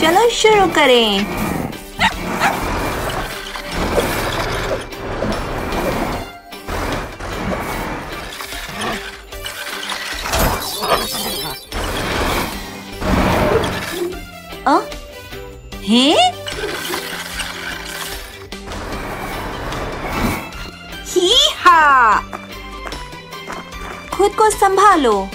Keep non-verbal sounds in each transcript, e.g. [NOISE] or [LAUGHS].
चलो शुरू करें? हैं? खुद को संभालो [LAUGHS]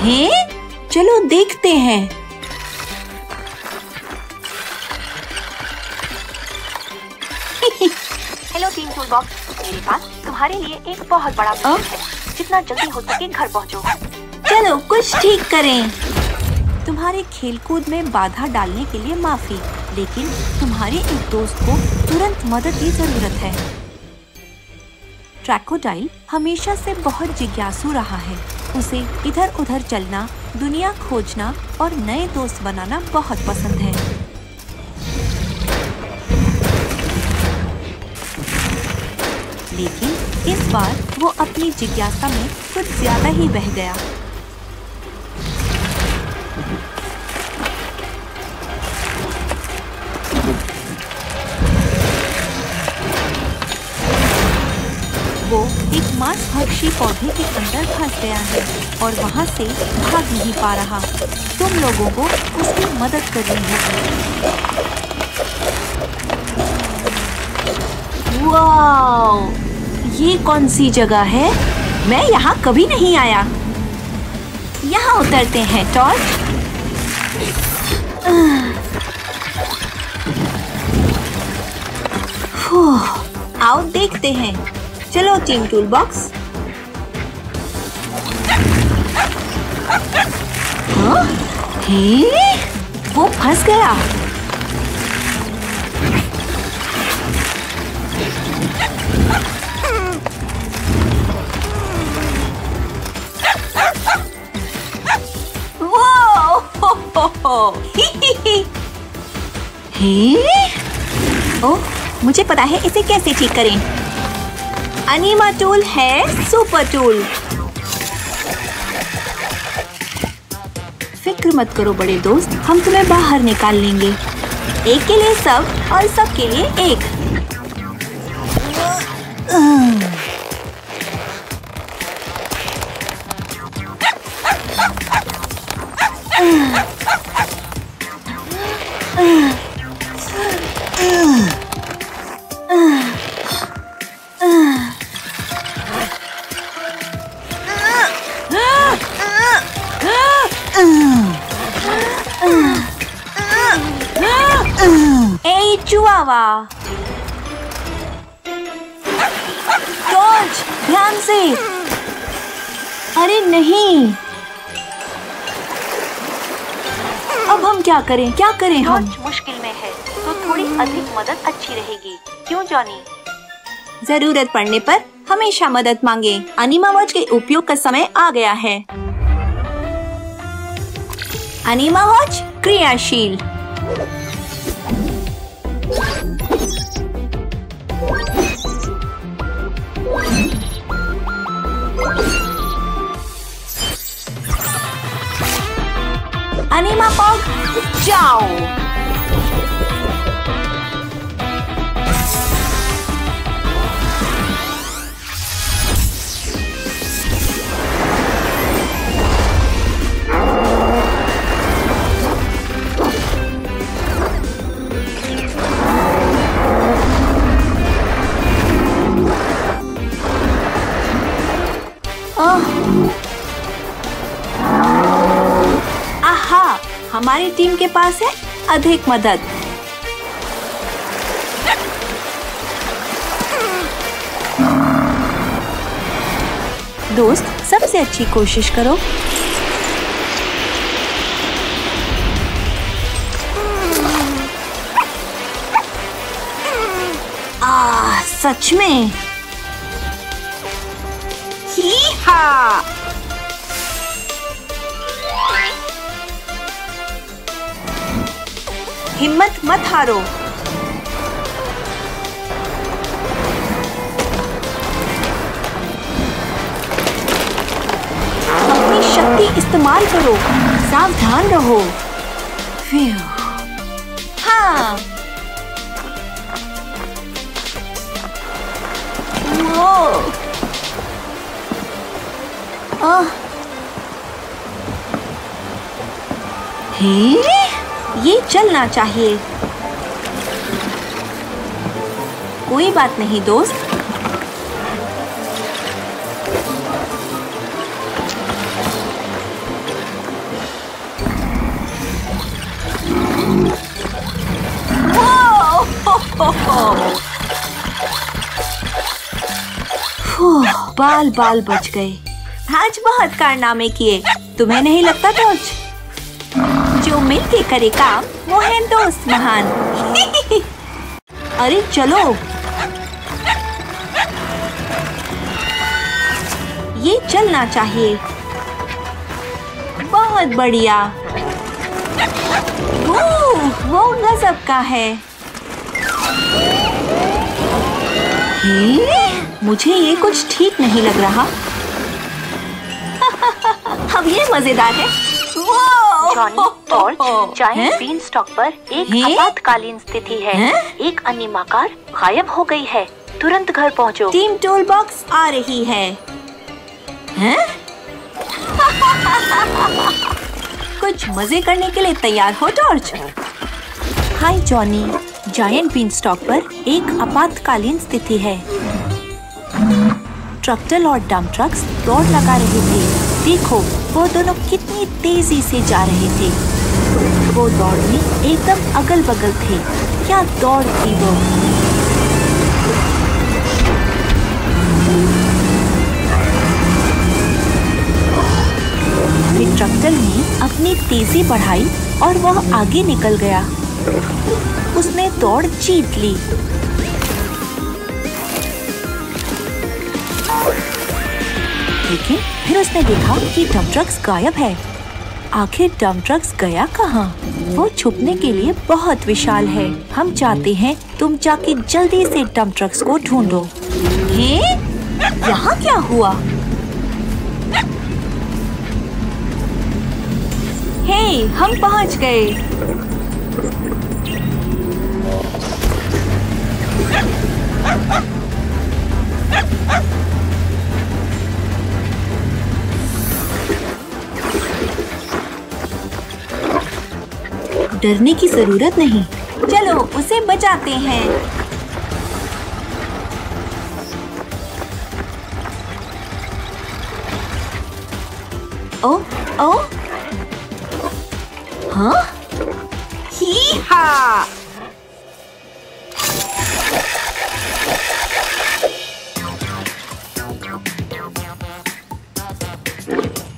हैं? चलो देखते हैं। हेलो टीम टूल बॉक्स मेरे पास तुम्हारे लिए एक बहुत बड़ा? मिशन है। जितना जल्दी हो सके घर पहुंचो। चलो कुछ ठीक करें। तुम्हारे खेलकूद में बाधा डालने के लिए माफ़ी लेकिन तुम्हारे एक दोस्त को तुरंत मदद की ज़रूरत है। ट्रैकोडाइल हमेशा से बहुत जिज्ञासु रहा है। उसे इधर उधर चलना, दुनिया खोजना और नए दोस्त बनाना बहुत पसंद है। लेकिन इस बार वो अपनी जिज्ञासा में कुछ ज़्यादा ही बह गया। एक मांसभक्षी पौधे के अंदर फंस गया है और वहाँ से भाग नहीं पा रहा। तुम लोगों को उसकी मदद करनी होगी। ये कौन सी जगह है? मैं यहाँ कभी नहीं आया। यहाँ उतरते हैं टॉर्च आओ देखते हैं। चलो टीम टूल बॉक्स हाँ? वो फंस गया। [LAUGHS] हे? मुझे पता है इसे कैसे ठीक करें। अनीमा टूल है सुपर टूल। फ़िक्र मत करो बड़े दोस्त, हम तुम्हें बाहर निकाल लेंगे। एक के लिए सब और सब के लिए एक। चुआवा टॉर्च ध्यान से। अरे नहीं। अब हम क्या करें? क्या करें हम? मुश्किल में है तो थोड़ी अधिक मदद अच्छी रहेगी। क्यों जॉनी ज़रूरत पड़ने पर हमेशा मदद मांगे। अनिमा वॉच के उपयोग का समय आ गया है। अनिमा वॉच क्रियाशील। अनिमा पॉग जाओ हमारी टीम के पास है अधिक मदद। दोस्त, सबसे अच्छी कोशिश करो। आ, सच में। ही हा हिम्मत मत हारो। अपनी शक्ति इस्तेमाल करो। सावधान रहो। हाँ। वो? ये चलना चाहिए। कोई बात नहीं, दोस्त। बाल बाल बच गए। आज बहुत कारनामे किए। तुम्हें नहीं लगता टॉर्च जो मिलके करे काम, वो है दोस्त महान। अरे चलो। ये चलना चाहिए। बहुत बढ़िया। वो वो गजब का है। हे? मुझे ये कुछ ठीक नहीं लग रहा। [LAUGHS] अब ये मज़ेदार है। वो! Johnny torch? Giant been stock पर एक आपातकालीन स्थिति है? एक अनिमाकार गायब हो गई है। तुरंत घर पहुंचो। टीम टूल बॉक्स आ रही है। [LAUGHS] कुछ मज़े करने के लिए तैयार हो torch hi Johnny giant beanstalk पर एक आपातकालीन स्थिति है। ट्रक्टर और डंप ट्रक्स दौड़ लगा रहे थे। देखो। वो दोनों कितनी तेज़ी से जा रहे थे। वो दौड़ में एकदम अगल बगल थे। क्या दौड़ थी वो? ट्रक्टर ने अपनी तेज़ी बढ़ाई और वह आगे निकल गया। उसने दौड़ जीत ली। लेकिन फिर उसने देखा कि डम ट्रक्स गायब है। आखिर डम ट्रक्स गया कहाँ? वो छुपने के लिए बहुत विशाल है। हम चाहते हैं तुम जाके जल्दी से डम ट्रक्स को ढूंढो। हे? यहाँ क्या हुआ? हे, हम पहुँच गए। डरने की ज़रूरत नहीं। चलो उसे बचाते हैं। ओ ओ। हाँ? ही हा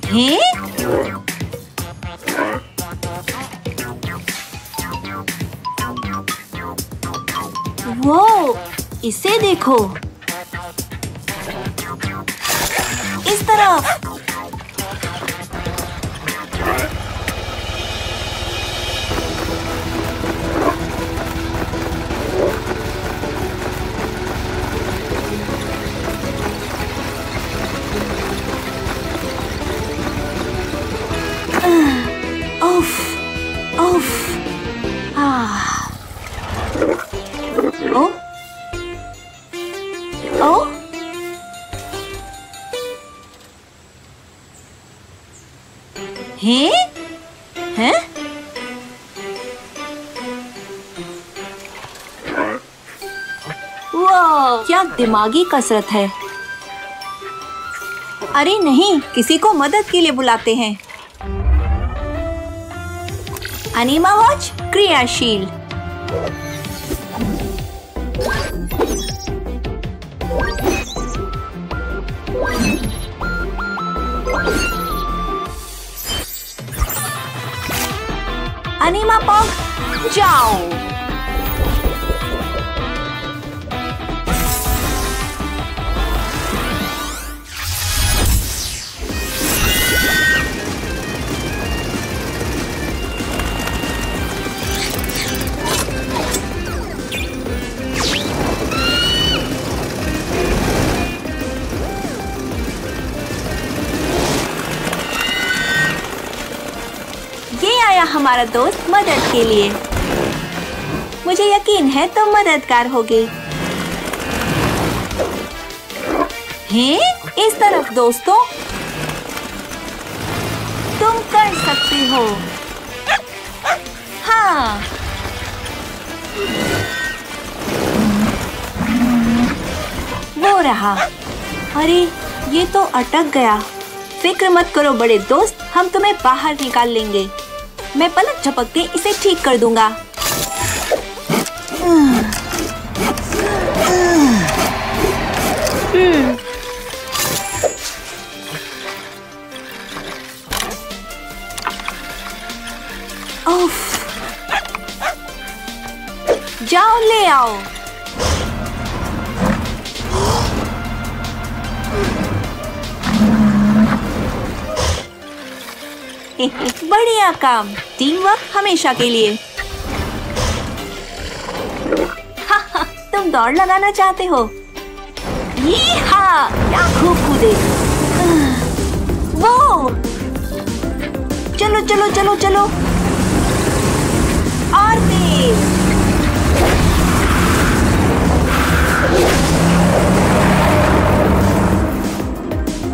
हैं? वो इसे देखो। इस तरफ़। क्या दिमागी कसरत है? अरे नहीं, किसी को मदद के लिए बुलाते हैं। अनिमा वॉच, क्रियाशील। अनिमा पॉग जाओ। हमारा दोस्त मदद के लिए। मुझे यकीन है तुम मददगार होगे। हैं? इस तरफ़ दोस्तों। तुम कर सकते हो। हाँ। वो रहा। अरे, ये तो अटक गया। फ़िक्र मत करो बड़े दोस्त, हम तुम्हें बाहर निकाल लेंगे। मैं पलक झपकते इसे ठीक कर दूँगा। जाओ ले आओ। [LAUGHS] बढ़िया काम। टीम वर्क हमेशा के लिए। हा, हा, तुम दौड़ लगाना चाहते हो। हाँ क्या खूब कूदे। वो! चलो चलो चलो चलो। और तेज।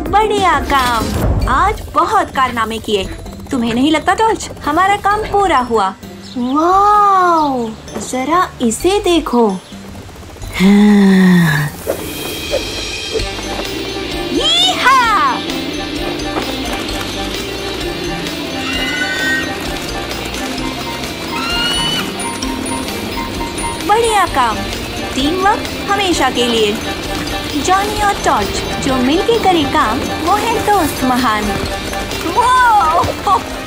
बढ़िया काम। आज बहुत कारनामे किए। तुम्हें नहीं लगता जॉर्ज? हमारा काम पूरा हुआ। वाओ! जरा इसे देखो। यीहा! बढ़िया काम। टीम वर्क हमेशा के लिए। जॉनी और टॉर्च जो मिलके करे काम वो है दोस्त महान। वाओ! [LAUGHS]